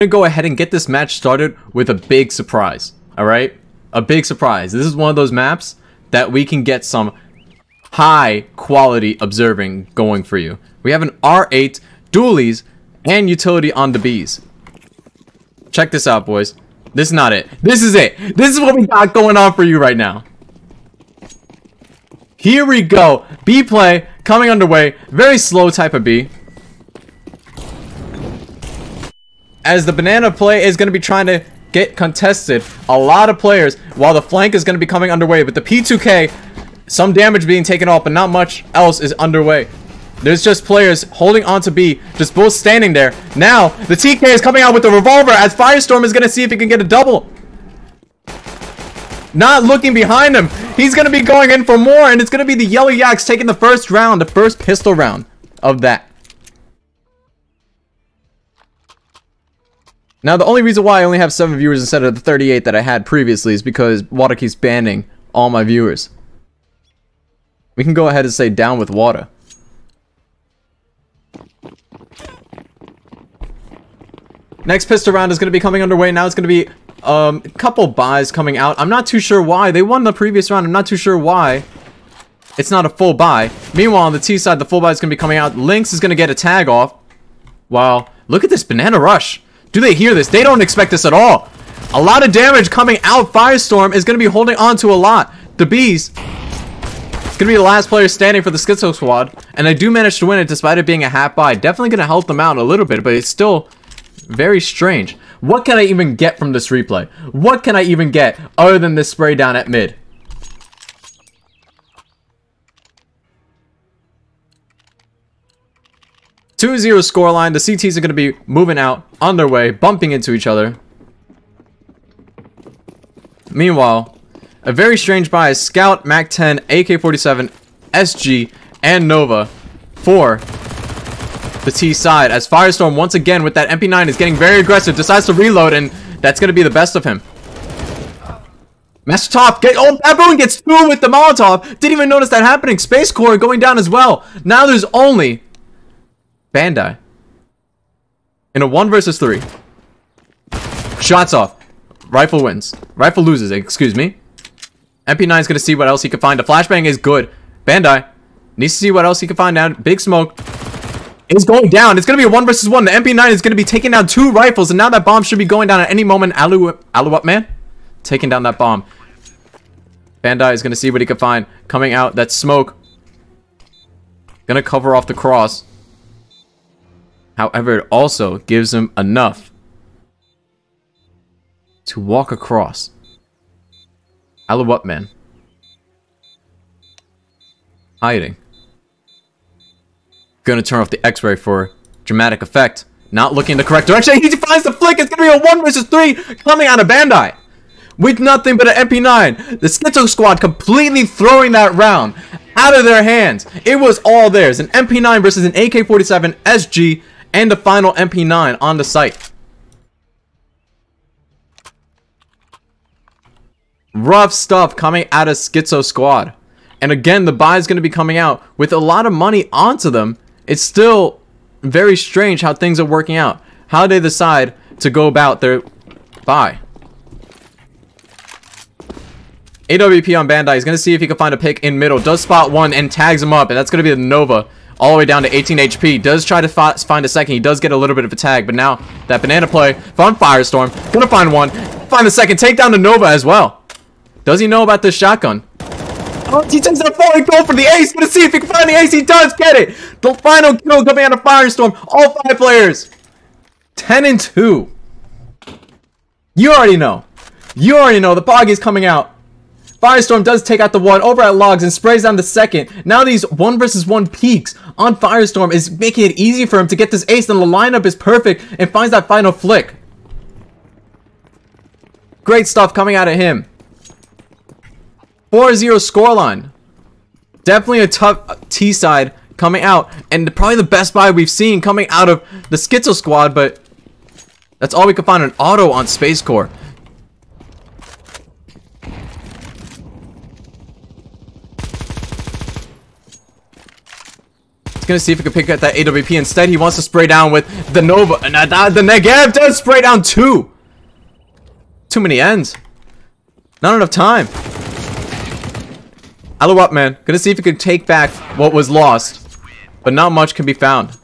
gonna go ahead and get this match started with a big surprise. All right, a big surprise. This is one of those maps that we can get some high quality observing going for you. We have an R8, dualies, and utility on the bees. Check this out, boys. This is not it. This is it. This is what we got going on for you right now. Here we go. B play coming underway. Very slow type of B. as the banana play is going to be trying to get contested. A lot of players, while the flank is going to be coming underway. But the P2K, some damage being taken off, but not much else is underway. There's just players holding on to B, just both standing there. Now, the TK is coming out with the revolver as Firestorm is going to see if he can get a double. Not looking behind him. He's going to be going in for more, and it's going to be the Yellow Yacks taking the first round, the first pistol round of that. Now, the only reason why I only have 7 viewers instead of the 38 that I had previously is because water keeps banning all my viewers. We can go ahead and say down with water. Next pistol round is going to be coming underway. Now it's going to be um, a couple buys coming out. I'm not too sure why. They won the previous round. I'm not too sure why. It's not a full buy. Meanwhile, on the T side, the full buy is going to be coming out. Lynxx is going to get a tag off. Wow. Look at this Banana Rush. Do they hear this? They don't expect this at all. A lot of damage coming out. Firestorm is going to be holding on to a lot. The Bees it's going to be the last player standing for the Schizo Squad. And I do manage to win it despite it being a half buy. Definitely going to help them out a little bit, but it's still very strange. What can I even get from this replay? What can I even get other than this spray down at mid? 2-0 scoreline. The CTs are going to be moving out on their way, bumping into each other. Meanwhile, a very strange buy is Scout, MAC-10, AK-47, SG, and Nova for the T side as Firestorm once again with that MP9 is getting very aggressive, decides to reload, and that's going to be the best of him. Master Tof, get, oh, Baboon gets two with the Molotov. Didn't even notice that happening. Space Core going down as well. Now there's only Bandai. In a 1 versus 3. Shots off. Rifle wins. Rifle loses, excuse me. MP9 is going to see what else he can find. The flashbang is good. Bandai needs to see what else he can find now. Big smoke is going down. It's going to be a 1 versus 1. The MP9 is going to be taking down two rifles, and now that bomb should be going down at any moment. Alu Alu up, Man taking down that bomb. Bandai is going to see what he can find. Coming out, that smoke. Going to cover off the cross. However, it also gives him enough to walk across. Aolupman. Hiding. Gonna turn off the x-ray for dramatic effect. Not looking in the correct direction. He finds the flick. It's gonna be a 1 versus 3 coming out of Bandai. With nothing but an MP9. The Schizo squad completely throwing that round out of their hands. It was all theirs. An MP9 versus an AK-47 SG and the final MP9 on the site. Rough stuff coming out of Schizo Squad. And again, the buy is going to be coming out with a lot of money onto them. It's still very strange how things are working out. How they decide to go about their buy. AWP on Bandai is going to see if he can find a pick in middle. Does spot one and tags him up. And that's going to be the Nova all the way down to 18 HP. Does try to find a second. He does get a little bit of a tag, but now that banana play from Firestorm. Gonna find one. Find the second. Take down the Nova as well. Does he know about this shotgun? Oh, he takes that forward goal for the ace. Gonna see if he can find the ace. He does get it. The final kill coming out of Firestorm. All five players. 10 and 2. You already know. You already know. The Pog is coming out. Firestorm does take out the one over at Logs and sprays down the second. Now these one versus one peaks on Firestorm is making it easy for him to get this ace and the lineup is perfect and finds that final flick. Great stuff coming out of him. 4-0 scoreline. Definitely a tough uh, T side coming out and probably the best buy we've seen coming out of the Schizo squad, but that's all we can find an auto on Space Core. Gonna see if he can pick up that AWP. Instead, he wants to spray down with the Nova. And uh, the Negev does spray down two. Too many ends. Not enough time. Alouette, man. Gonna see if he can take back what was lost. But not much can be found.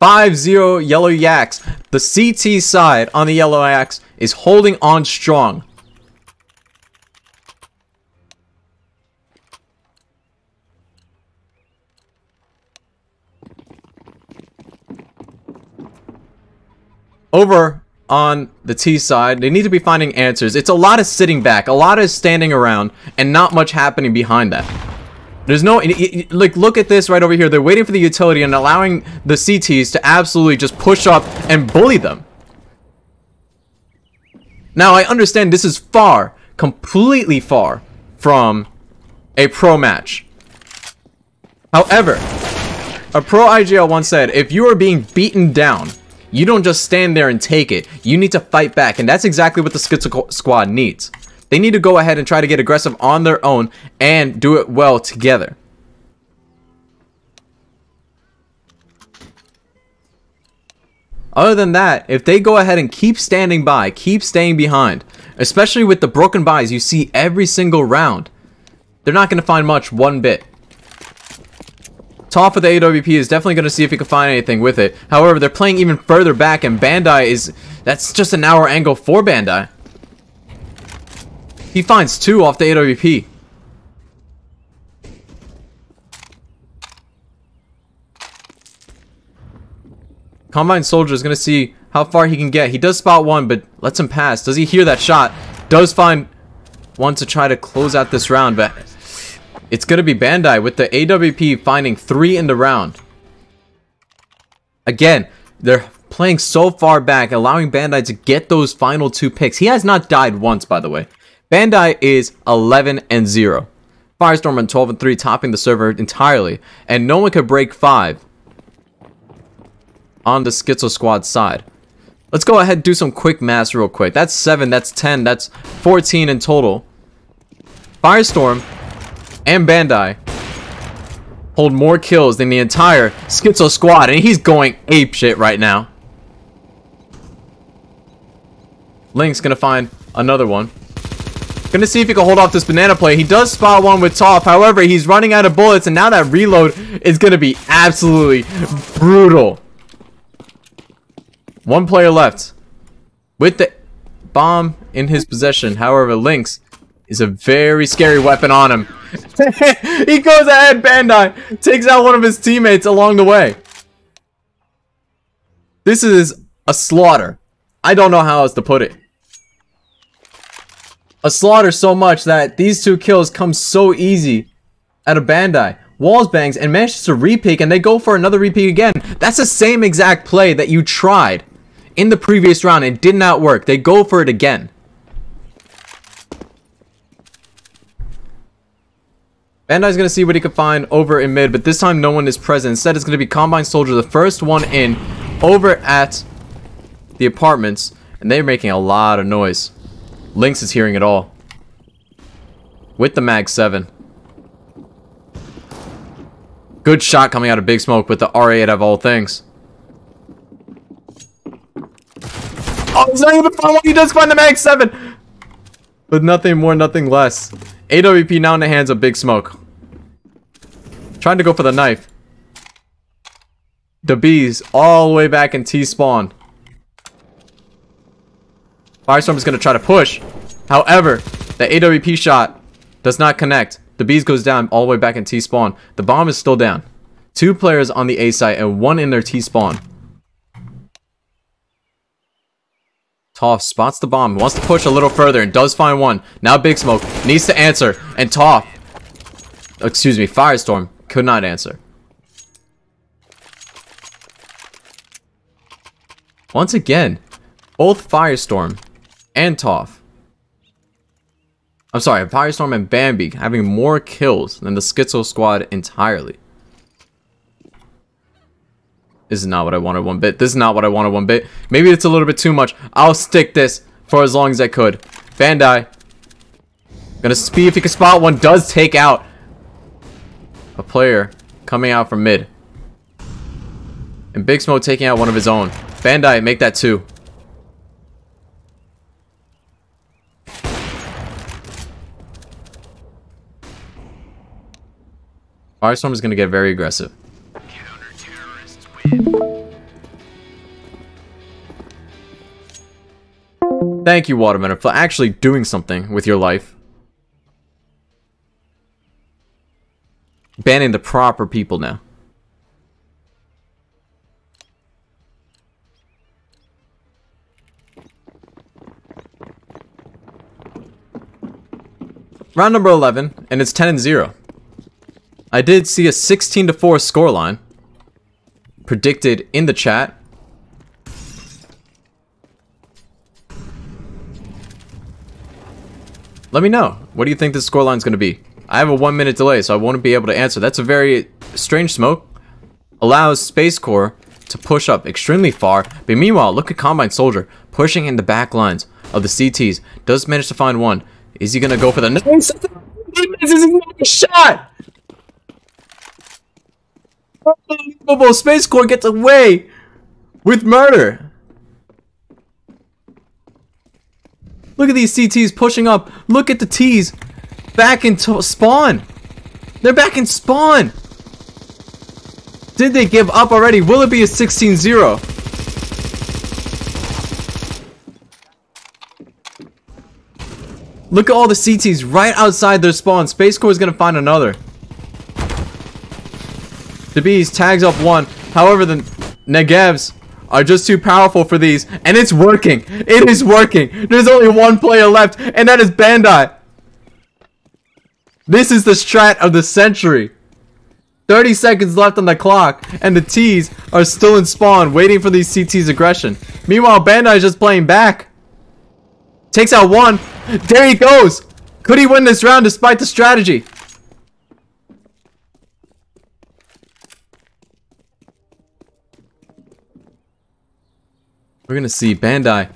5-0 Yellow Yacks. The CT side on the Yellow Yacks is holding on strong. Over on the T side, they need to be finding answers. It's a lot of sitting back, a lot of standing around, and not much happening behind that. There's no, like, look at this right over here. They're waiting for the utility and allowing the CTs to absolutely just push up and bully them. Now, I understand this is far, completely far from a pro match. However, a pro IGL once said, if you are being beaten down, you don't just stand there and take it. You need to fight back, and that's exactly what the Schizo Squad needs. They need to go ahead and try to get aggressive on their own and do it well together. Other than that, if they go ahead and keep standing by, keep staying behind, especially with the broken buys you see every single round, they're not going to find much one bit. Top of the AWP is definitely going to see if he can find anything with it. However, they're playing even further back and Bandai is... That's just an hour angle for Bandai. He finds two off the AWP. Combine Soldier is going to see how far he can get. He does spot one, but lets him pass. Does he hear that shot? Does find one to try to close out this round, but it's going to be Bandai with the AWP finding three in the round. Again, they're playing so far back, allowing Bandai to get those final two picks. He has not died once, by the way. Bandai is 11 and 0. Firestorm on 12 and 3, topping the server entirely, and no one could break 5 on the Schizo Squad side. Let's go ahead and do some quick math real quick. That's 7, that's 10, that's 14 in total. Firestorm and Bandai hold more kills than the entire Schizo Squad, and he's going ape shit right now. Link's gonna find another one. Gonna see if he can hold off this banana play. He does spot one with Tof. However, he's running out of bullets, and now that reload is gonna be absolutely brutal. One player left. With the bomb in his possession. However, Lynxx is a very scary weapon on him. he goes ahead, Bandai. Takes out one of his teammates along the way. This is a slaughter. I don't know how else to put it a slaughter so much that these two kills come so easy out of Bandai. Walls bangs and manages to repeak and they go for another repeak again. That's the same exact play that you tried in the previous round It did not work. They go for it again. Bandai's to see what he can find over in mid, but this time no one is present. Instead, it's to be Combine Soldier, the first one in, over at the apartments, and they're making a lot of noise. Lynxx is hearing it all. With the Mag 7. Good shot coming out of Big Smoke with the R8 of all things. Oh, he's not even found He does find the Mag 7! But nothing more, nothing less. AWP now in the hands of Big Smoke. Trying to go for the knife. The bees all the way back in T-spawn. Firestorm is going to try to push. However, the AWP shot does not connect. The bees goes down all the way back in T-spawn. The bomb is still down. Two players on the A site and one in their T-spawn. Tof spots the bomb, wants to push a little further, and does find one. Now Big Smoke needs to answer, and Tof, excuse me, Firestorm, could not answer. Once again, both Firestorm and Tof. I'm sorry, Firestorm and Bambi having more kills than the Schizo squad entirely. This is not what I wanted one bit. This is not what I wanted one bit. Maybe it's a little bit too much. I'll stick this for as long as I could. Bandai. Gonna see if he can spot one. Does take out a player coming out from mid. And Big Smoke taking out one of his own. Bandai, make that two. Firestorm is going to get very aggressive. Thank you, Watermelon, for actually doing something with your life. Banning the proper people now. Round number 11, and it's 10 and 0. I did see a 16 to 4 scoreline predicted in the chat. Let me know. What do you think this is going to be? I have a one minute delay, so I won't be able to answer. That's a very strange smoke. Allows Space Core to push up extremely far. But meanwhile, look at Combine Soldier pushing in the back lines of the CTs. Does manage to find one. Is he going to go for the... This is not a shot! Unbelievable! Space Core gets away with murder. Look at these CTs pushing up. Look at the T's back in spawn. They're back in spawn. Did they give up already? Will it be a 16-0? Look at all the CTs right outside their spawn. Space Core is going to find another. The bees tags up one. However, the Negevs are just too powerful for these. And it's working. It is working. There's only one player left. And that is Bandai. This is the strat of the century. 30 seconds left on the clock. And the T's are still in spawn waiting for these CT's aggression. Meanwhile, Bandai is just playing back. Takes out one. There he goes. Could he win this round despite the strategy? We're gonna see Bandai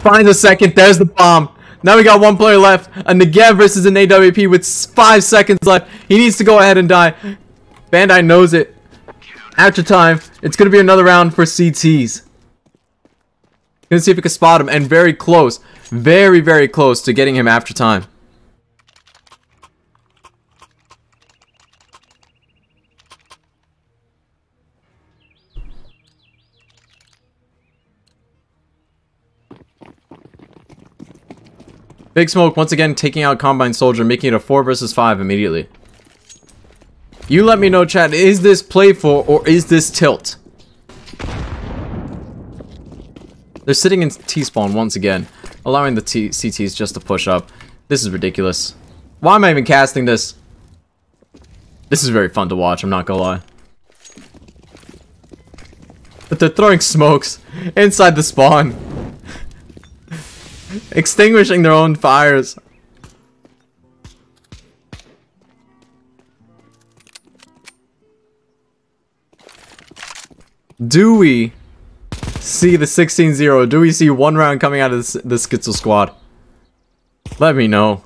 finds a second. There's the bomb. Now we got one player left. A Negev versus an AWP with five seconds left. He needs to go ahead and die. Bandai knows it. After time, it's gonna be another round for CTs. Gonna see if we can spot him, and very close, very very close to getting him after time. Big Smoke once again taking out Combine Soldier, making it a 4 versus 5 immediately. You let me know, chat, is this playful or is this tilt? They're sitting in T-spawn once again, allowing the T CTs just to push up. This is ridiculous. Why am I even casting this? This is very fun to watch, I'm not gonna lie. But they're throwing smokes inside the spawn. Extinguishing their own fires. Do we see the 16-0? Do we see one round coming out of this, the Schizo squad? Let me know.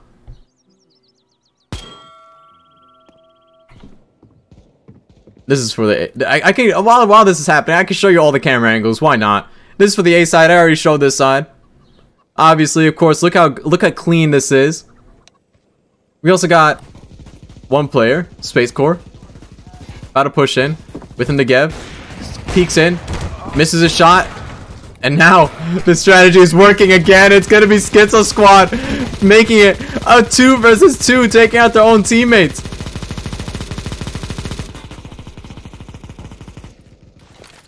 This is for the... I, I can... While, while this is happening, I can show you all the camera angles. Why not? This is for the A side. I already showed this side. Obviously, of course, look how look how clean this is. We also got one player, Space Core. About to push in. With the Negev. Peeks in. Misses a shot. And now, the strategy is working again. It's going to be Schizo Squad making it a 2 versus 2, taking out their own teammates.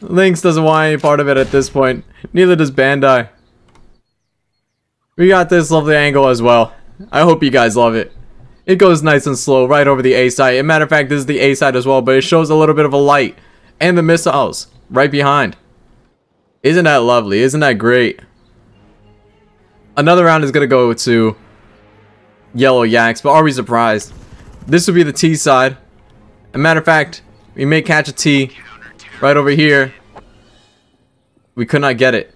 Lynxx doesn't want any part of it at this point. Neither does Bandai. We got this lovely angle as well. I hope you guys love it. It goes nice and slow right over the A side. As a matter of fact, this is the A side as well, but it shows a little bit of a light. And the missiles right behind. Isn't that lovely? Isn't that great? Another round is going to go to Yellow Yacks, but are we surprised? This will be the T side. As a matter of fact, we may catch a T right over here. We could not get it.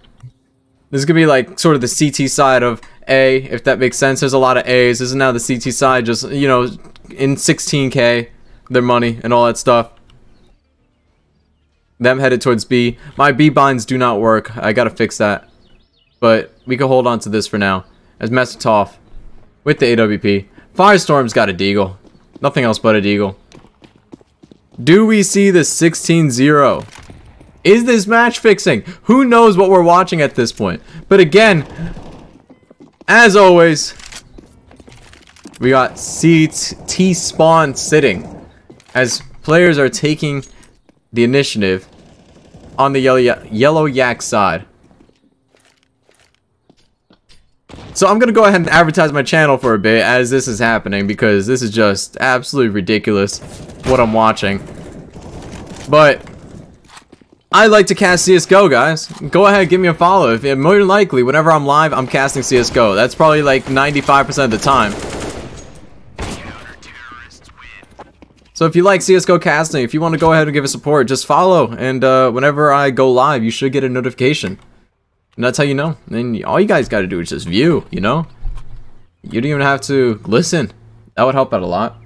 This is gonna be like sort of the CT side of A, if that makes sense. There's a lot of A's. This is now the CT side, just you know, in 16K their money and all that stuff. Them headed towards B. My B binds do not work. I gotta fix that. But we can hold on to this for now. As Master Tof with the AWP. Firestorm's got a deagle. Nothing else but a deagle. Do we see the 16-0? Is this match fixing? Who knows what we're watching at this point? But again, as always, we got C T spawn sitting as players are taking the initiative on the yellow, yellow yak side. So I'm gonna go ahead and advertise my channel for a bit as this is happening because this is just absolutely ridiculous what I'm watching. But I like to cast CSGO, guys. Go ahead, give me a follow. If more than likely, whenever I'm live, I'm casting CSGO. That's probably like 95% of the time. So if you like CSGO casting, if you want to go ahead and give us support, just follow. And uh, whenever I go live, you should get a notification. And that's how you know. And all you guys got to do is just view, you know? You don't even have to listen. That would help out a lot.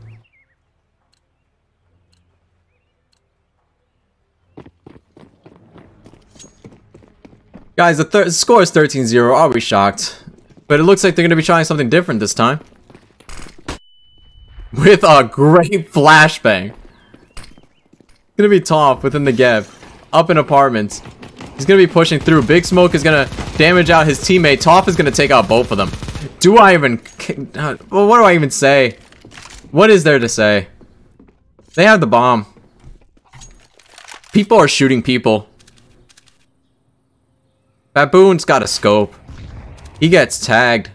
Guys, the score is 13-0. I'll be shocked. But it looks like they're going to be trying something different this time. With a great flashbang. Gonna be top within the gap. Up in apartments. He's gonna be pushing through. Big Smoke is gonna damage out his teammate. Tof is gonna take out both of them. Do I even... Uh, well, what do I even say? What is there to say? They have the bomb. People are shooting people. Baboon's got a scope. He gets tagged.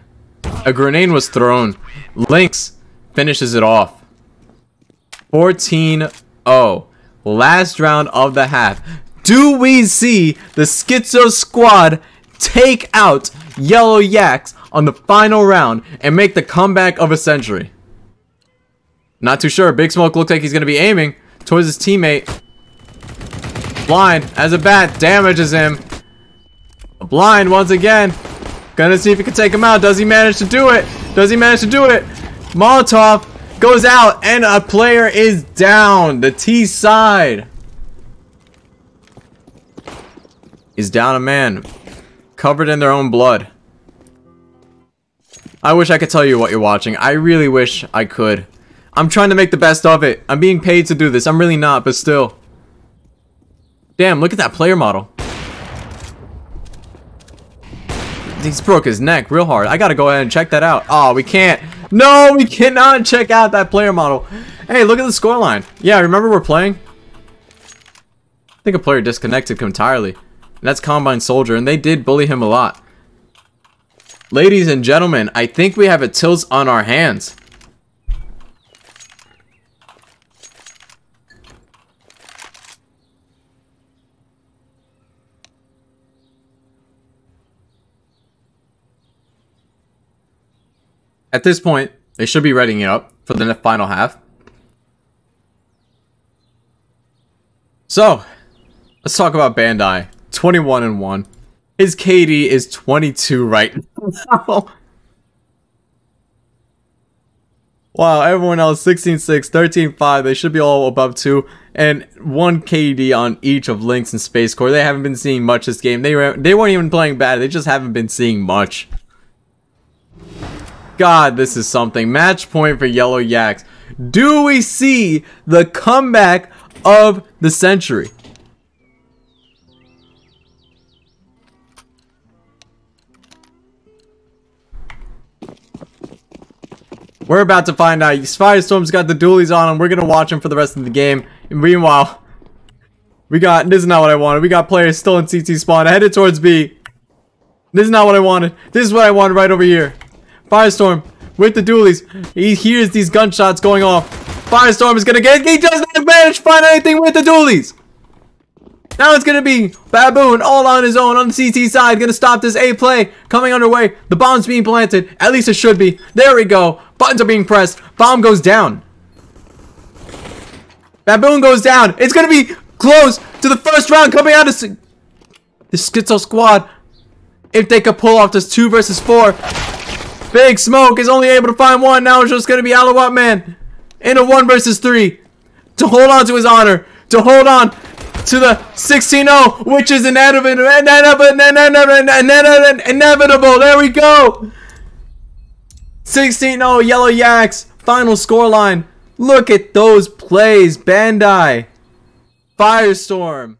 A grenade was thrown. Lynxx finishes it off. 14-0. Last round of the half. Do we see the Schizo squad take out Yellow Yacks on the final round and make the comeback of a century? Not too sure. Big Smoke looks like he's going to be aiming towards his teammate. Blind, as a bat, damages him. Blind once again. Gonna see if he can take him out. Does he manage to do it? Does he manage to do it? Molotov goes out and a player is down. The T side is down a man covered in their own blood. I wish I could tell you what you're watching. I really wish I could. I'm trying to make the best of it. I'm being paid to do this. I'm really not, but still. Damn, look at that player model. He's broke his neck real hard. I gotta go ahead and check that out. Oh, we can't. No, we cannot check out that player model. Hey, look at the scoreline. Yeah, remember we're playing? I think a player disconnected entirely. And that's Combine Soldier, and they did bully him a lot. Ladies and gentlemen, I think we have a tilt on our hands. At this point, they should be readying it up for the final half. So, let's talk about Bandai. 21 and 1. His KD is 22 right now. wow, everyone else 16-6, 13-5. They should be all above 2. And 1 KD on each of Lynxx and Space Core. They haven't been seeing much this game. They, were, they weren't even playing bad. They just haven't been seeing much. God, this is something. Match point for Yellow Yacks. Do we see the comeback of the century? We're about to find out. Firestorm's got the dualies on him. We're going to watch him for the rest of the game. And meanwhile, we got... This is not what I wanted. We got players still in CT spawn. Headed towards B. This is not what I wanted. This is what I wanted right over here. Firestorm with the dualies. He hears these gunshots going off. Firestorm is to get... He doesn't manage to find anything with the dualies. Now it's to be Baboon all on his own on the CT side. To stop this A play. Coming underway. The bomb's being planted. At least it should be. There we go. Buttons are being pressed. Bomb goes down. Baboon goes down. It's to be close to the first round coming out of the Schizo squad. If they could pull off this 2 versus 4. Big Smoke is only able to find one. Now it's just going to be Aolupman in a 1 versus 3. to hold on to his honor, to hold on to the 16-0, which is inevitable, inevitable. There we go. 16-0 Yellow Yacks. Final scoreline. Look at those plays, Bandai. Firestorm.